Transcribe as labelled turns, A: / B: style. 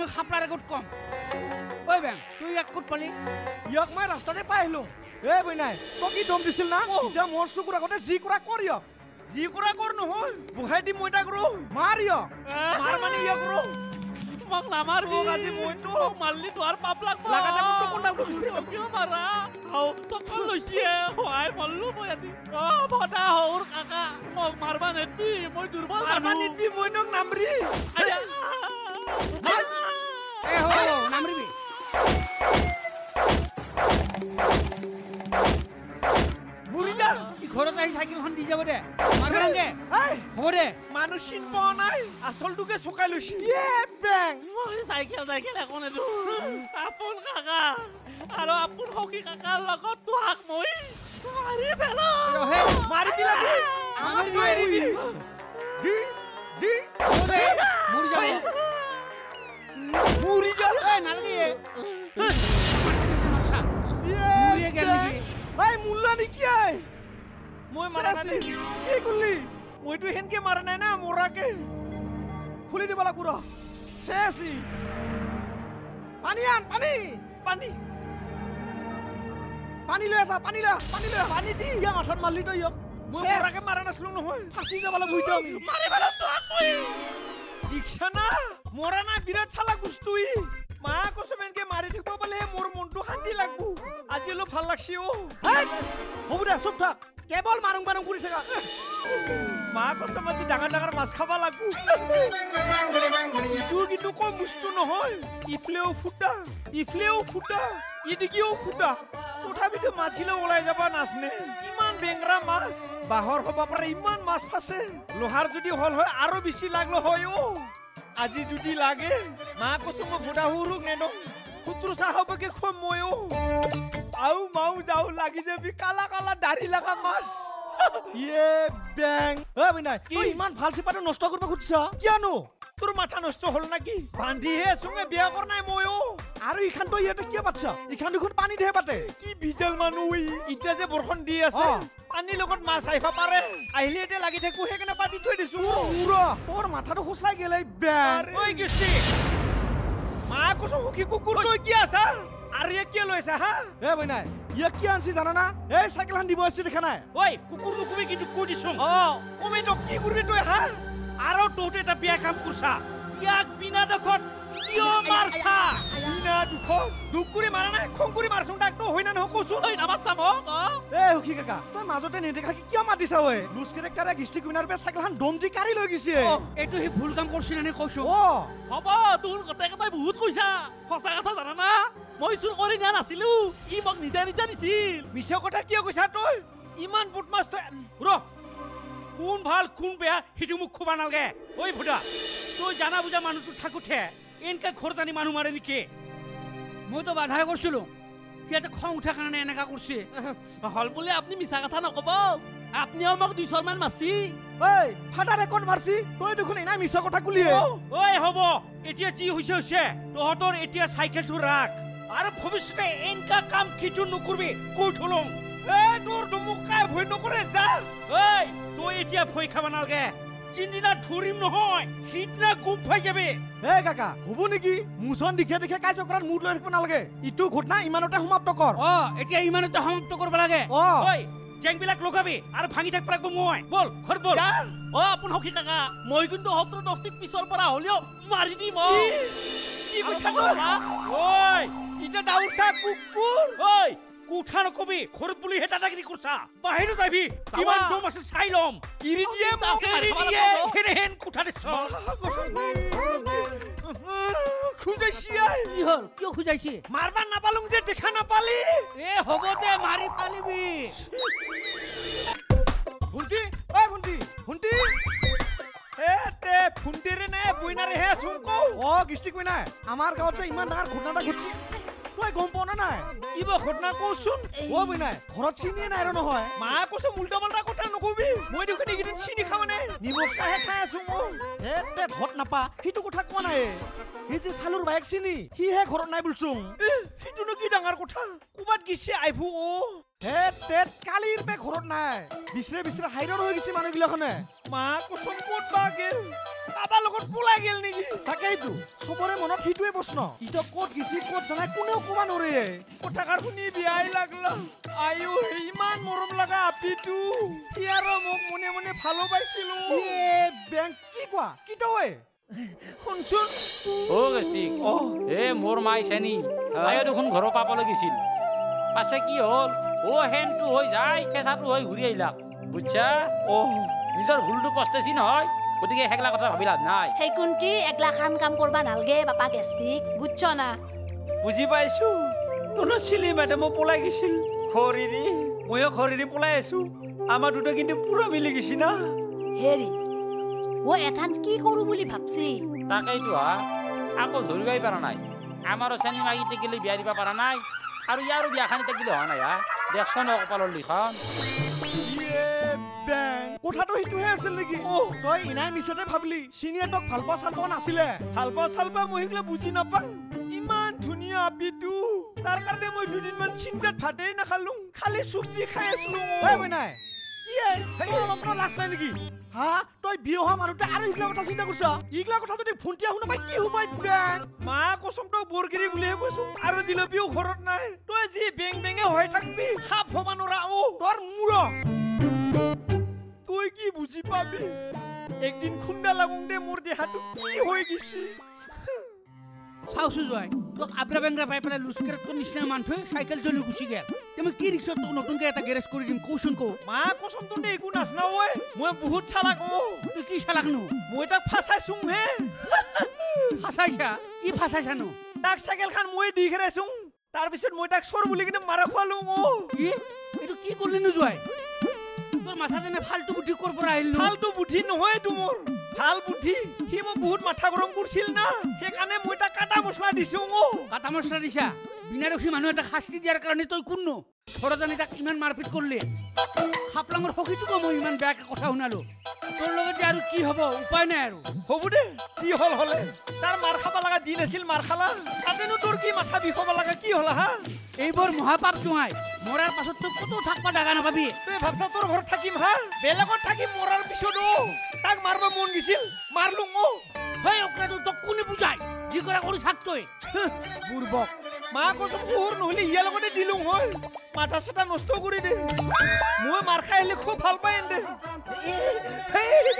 A: মই খাপলাৰ আগত কম। ঐ বেং তুই ইয়াক ক'ত পালি?
B: ইয়াক মই ৰাস্তাতে পাই আহিলো। এ বইনাই তই কি দম দিছিল না? এতিয়া মোৰ চকুৰ আগতে যি কৰা কৰ ইয়ক
C: যি কৰা কৰ নহয় বহাই দি মই তাক ৰ।
B: মাৰ ইয়ক
C: মাৰ মানে ইয়াক ৰ।
D: মোক নামাৰবি
C: মোক আজি মইতো
D: মোক মাৰলি তোৰ পাপ লাগব।
C: লাগাতে মোক তো কোনডাল কৰিছে?
D: কিয় মাৰা? আও। তোক কোন লৈছে সহায় মল্লো মই আজি। অ ভটা হৌৰ কাকা মোক মাৰবা নেদবি মই দুৰ্বল
C: মাৰবা
D: মানুহ।
C: নিদিবি মই তোক নামৰি
D: আয়া।
B: এই
A: হ'ব দে
C: মানুহ চিন পোৱা নাই। আচলটোকে চকাই লৈছে।
B: ইয়ে বেং
D: মই চাইকেল চাইকেল একো নেদো আপোন কাকা। আৰু আপোন সখী কাকাৰ লগত তোহাক মই মাৰি পেলাম
A: ৰহে
C: মাৰি দিলাবি আমাক
A: মাৰিবি।
C: মাৰিবি
B: দি দি
A: হ'ব দে মৰি যাব।
C: মৰি যা
A: এ নালাগে। মাৰছা।
B: ইয়ে
A: মৰিয়ে গেল
B: বেং।
A: নেকি?
B: এই মুল্লা নেকি আই
C: মই মাৰা নাই।
B: চেচ। কি কৰিলি?
C: মইতো সেনকে মাৰা নাই না মৰাকে
B: খুলি দিব লাগিব ৰ চেচি পানী আন পানী
C: পানী
B: পানী লৈ আছা পানী লৈ পানী লৈ। পানী দি ইয়াৰ মাথাত মাৰলি তই ইয়ক
C: মই। মৰাকে মাৰা নাছিলো নহয়
B: ফাঁচি যাব লাগিব এতিয়া আমি
D: মাৰি পেলাম তোহাক মই
C: দীক্ষা না মৰা না বিৰাট চালা বস্তু ই মা কচম এনকে মাৰি থাকিব পালে মোৰ মনটো শান্তি লাগব আজি অলপ ভাল লাগছে অ
B: হ'ব দে চুপ থাক কেৱল মাৰুং বাৰুং কৰি থাকা।
C: মা কচম আজি ডাঙৰ ডাঙৰ মাছ খাব লাগব ইটো কিন্তু কম বস্তু নহয় ইফালেও ফুটা ইফালেও ফুটা ইদিকেও ফুটা। তথাপিতো মাছগিলা ওলাই যাব নাচনে ইমান বেঙৰা মাছ। বাঁহৰ হ'ব পাৰে ইমান মাছ ফাঁচে। লোহাৰ যদি হল হয় আৰু বেছি লাগলো হয় অ। আজি যদি লাগে মা কচম মই ভোদা সৰুক নেদম কুতুৰ চাহবকে খুৱাম অ আও মাও যাও লাগি যাবি কালা কালা দাঢ়ি লগা মাছ
B: ইয়ে বেং ঐ বিনাই তই ইমান ভাল চিপাটো নষ্ট কৰিব খুজিছ কিয়নো
C: তোৰ মাথা নষ্ট হ'ল নেকি বান্ধিহে আছোঙে বিয়া কৰা নাই ময়ো
B: আৰু ইখান তই ইয়াতে কিয় পাতছ ইখান দেখোন পানী দেহে পাতে
C: কি বিজল মানুহ ই এতিয়া যে বৰষুণ দি আছে
B: অ।
C: পানীৰ লগত মাছ আহিব পাৰে আহিলে এতিয়া লাগি থাকো সেইকাৰণে পাতি থৈ দিছো
B: তোৰ মাথাটো সঁচাই গেলে বেং
C: ঐ কৃষ্টি মা কৈছো সুখী কুকুৰ তই কি আছা আৰু ইয়াক কিয় লৈছা হা
B: এ বইনাই ইয়াক কি আনছি জানানা এই চাইকেলখন দিব আহিছে দেখা নাই
D: ঐ কুকুৰ নুকুবি কিন্তু কৈ দিছো
C: অ কমে তই কি কৰিবি তই হা
D: আৰু তহঁতে এটা বেয়া কাম কৰিছা ইয়াক বিনা দোষত কিয় মাৰছা
C: বিনা দুখত দুখ কৰি মাৰা নাই খং কৰি মাৰছোং তাক তই হয় না নহয় কচোন
D: ঐ মোক অ?
B: এ সুখী কাকা তই মাজতে নেদেখা কি কিয় মাতিছা ঐ লুজ কেৰেক্টাৰে ডিষ্ট্ৰিক্ট উইনাৰ পে চাইকেলখন দম দি কাঢ়ি লৈ গৈছে
A: এইটো সি ভুল কাম কৰিছিল নে কৈছো
B: অ
D: হ'ব তোৰ গোটেইকেইটাই বহুত কৈছা সঁচা কথা জানা না মই চুৰ কৰি নিয়া নাছিলো ই মোক নিজে নিজে দিছিল
C: মিছা কথা কিয় কৈছা তই? ইমান বুটমাছ তই
D: ৰ কোন ভাল কোন বেয়া সেইটো মোক খোবা নালাগে। ঐ ভুদা তই জানা বুজা মানুহটো থাকোতে এনেকে ঘৰত আনি মানুহ মাৰে নেকি?
A: মইতো বাধাই কৰিছিলো সিহঁতে খং উঠাৰ কাৰণে এনেকা কৰিছে।
D: হল বোলে আপুনি মিছা কথা নকব। আপুনিও মোক দুইশৰমান মাৰছি
B: ঐ ফাটাৰে ক'ত মাৰছি। তই দেখোন এনাই মিছা কথা কুলিয়ে
D: ঐ হ'ব। এতিয়া যি হৈছে হৈছে তহঁতৰ এতিয়া চাইকেলটো ৰাখ। আৰু ভৱিষ্যতে এনেকা কাম কিন্তু নকৰবি কৈ থলং।
C: এ তোৰ দুমুকাই ভয় নকৰে যা।
D: ঐ তই এতিয়া ভয় খাব নালাগে। যিদিনা ধৰিম নহয় সিদিনা গুম পাই যাবি।
B: এ কাকা হ'ব নেকি? মোচন দিখে দিখে কাৰ্য কৰাত মুড লৈ থাকিব নালাগে। ইটো ঘটনা ইমানতে সমাপ্ত কৰ।
A: অ এতিয়া ইমানতে সমাপ্ত কৰিব লাগে।
B: অ।
D: ঐ জেংবিলাক লগাবি আৰু ভাঙি থাকিব লাগিব মই। বল ঘৰ বল। অ আপোন সখী কাকা মই কিন্তু সত্তৰ দহটিক পিছৰ পৰা হ'লেও মাৰি দিম অ।
C: কি? তই? ঐ। এতিয়া দাউৰ চা কুকুৰ।
D: ঐ কোঠা নকবি ঘৰত বুলি হে দাদাগিৰি কৰছা। বাহিৰত আহিবি কিমান দম আছে চাই ল'ম।
C: কিৰি দিয়ে
D: খাব
C: দিয়ে।
D: লাগিব।
C: হেনেহেন কোঠা দিছ। খুজাইছি আই।
A: কি হ'ল? কিয় খুজাইছে?
C: নাপালুং যে দেখা নাপালি
A: এ হ'ব দে মাৰি পালিবি।
B: ভণ্টি ঐ
C: এ তে নে বইনাৰে হে আছোং কৌ।
B: অ ডিষ্ট্ৰিক্ট উইনাৰ আমাৰ গাঁৱত যে ইমান ডাঙৰ ঘটনা এটা ঘটছি। তই গম পোৱা নে নাই?
C: কিবা ঘটনা কচোন?
B: অ বইনাই ঘৰত চিনিয়ে নাই নহয়।
C: মা কৈছে উল্টা পাল্টা কথা নকবি। মই দেখোন এইকেইদিন চিনি খাওঁ মানে নিমখ চাহে খাই আছো মই।
B: এ তে ঘৰত নাপা? সেইটো কথা কোৱা নাই। সি যে চালুৰ বাইক চিনি সিহে ঘৰত নাই বুলচোং
C: এ, সেইটোনো কি ডাঙৰ কথা? ক'ৰবাত গিছে আইভু অ।
B: হে তেত কালিৰ পে ঘৰত নাই। বিচৰে বিচৰে হাইৰৰ হৈ গৈছে মানুহগিলাখনে।
C: মা কচম ক'ত বা গেল? কাৰোবাৰ লগত পলাই গেল নেকি?
B: তাকেইতো চবৰে মনত সেইটোৱে প্ৰশ্ন। ইটো ক'ত গেছি ক'ত জানাই কোনেও ক'ব নোৱাৰে।
C: কথাষাৰ শুনি বিয়াই লাগলা। আয়ো ইমান মৰম লগা আপিটো। সি আৰু মোক মনে মনে ভালো পাইছিলো।
B: এ বেংক কি কোৱা? কি তই?
C: শুনচোন।
E: অ গেষ্টিক
C: অ।
E: এ মোৰ মাই চেনি তাইও দেখোন ঘৰৰ পাবলৈ গৈছিল। পাছে কি হ'ল? অ হেনটো হৈ যায় কেঁচাটো হৈ ঘূৰি আহিলাক। বুজছা
C: অ
E: নিজৰ ভুলটো পস্তাইছি নহয় গতিকে সেইগিলা কথা ভাবি লাভ নাই।
F: সেই কুন্তি একলা খান কাম কৰবা নালগে বাপা গেষ্টিক বুজছ না?
C: বুজি পাইছো। তোনো চিলি মেডামো পলাই গৈছিল। খৰিৰি ময়ো খৰিৰি পলাই আছো। আমাৰ দুটা কিন্তু পুৰা মিলি গৈছি না।
F: হেৰি অ এথান কি কৰো বুলি ভাবছি?
E: তাকেইতো হা আকৌ ধৰিবই পৰা নাই। আমাৰো চেনি মাগি টেকিলে বিয়া দিব পৰা নাই আৰু ইয়াৰো বিয়াখানি টেকিলে হোৱা নাই হা দেখছোন অ কপালৰ লিখন
B: বেংক কথাটো সেইটোহে আছিল নেকি অ তই ইনাই মিছতে ভাবলি চিনিয়ে তোক ভাল পোৱা চাল পোৱা নাছিলে
C: হালপা চালপা মই সেইগিলা বুজি নাপাং ইমান ধুনীয়া আপিটো তাৰ কাৰণে মই দুদিনমান চিন্তাত ভাতেই নাখালো খালি চব্জি খাই আছিলো
B: নাই নেকি হা তই বিয়া হোৱা মানুহটোৱে আৰু এইগিলা কথা চিন্তা কৰিছ এইগিলা কথা যদি ভণ্টিয়া শুনা পাই কি হ'ব বেংক
C: মা তই বৰগিৰি বুলিহে কৈছো। আৰু জিলপিও ঘৰত নাই। তই যি বেং বেঙে হৈ থাকবি সাপ হ'ব নোৱাৰা
B: তোৰ মূৰ।
C: তই কি বুজি পাবি? একদিন খুন্দা লাগুংতে মোৰ দেহাটো কি হৈ গৈছে?
A: চাওছো যোৱাই তোক আবৰা বেংৰা পাই পেলাই লুচকেৰেটৰ নিচিনা মানুহে চাইকেল চলি গুচি গেল। মই কি ৰিক্সত তোক নতুনকৈ এটা গেৰেজ কৰি দিম কৌচোন কৌ।
C: মা কচম তোৰ একো নাচনা ঐ। মই বহুত চালাক অ
A: তুই কি চালাকনো?
C: মই তাক ফাঁচাইছোং হে।
A: ফাঁচাইছা কি ফাঁচাইছানো
C: তাক চাইকেলখন মই দি খেৰাইছোং তাৰপিছত মই তাক চৰ বুলি কিনে মাৰা খোৱালো অ।
A: কি? এইটো কি কৰিলিনো যোৱাই তোৰ মাথাত এনে ফাল্টু বুদ্ধি ক'ৰ পৰা আহিল নো?
C: ভালটো বুদ্ধি নহয় এইটো মোৰ। ভাল বুদ্ধি সি মোক বহুত মাথা গৰম কৰিছিল না। সেইকাৰণে মই তাক কাটা মছলা দিছো অ।
A: কাটা মছলা দিছা? বিনা ৰখি মানুহ এটা শাস্তি দিয়াৰ কাৰণে তই কোননো? ঘৰত আনি তাক ইমান মাৰপিট কৰিলি। খাপলাঙৰ সখীটোকো মই ইমান বেয়াকে কথা শুনালো। তোৰ লগত যে আৰু কি হ'ব? উপায় নাই আৰু।
C: হ'ব দে কি হ'ল হ'লে? তাৰ মাৰ খাব লগা দিন আছিল মাৰ খালা। তাতেনো তোৰ কি মাথা বিষাব লগা কি হ'ল হা
A: এইবোৰ মহাপাপ নহয় মৰাৰ পাছত তই ক'তো থাকবা জাগা নাপাবি।
C: তই ভাবছা তোৰ ঘৰত থাকিম হা? বেলেগত থাকিম মৰাৰ পিছত অ তাক মাৰব মন গৈছিল। মাৰলো অ।
A: সেই অকৰাটো তোক কোনে বুজাই যি কৰা কৰি থাক তই।
C: বুৰ্বক। মা কসম শহুৰ নহ'লে ইয়ার লগতে দিলো হল মাথা চাথা নষ্ট কৰি দে। মই মাৰ খাই আহিলে খুব ভালো পাই দে।
A: এই।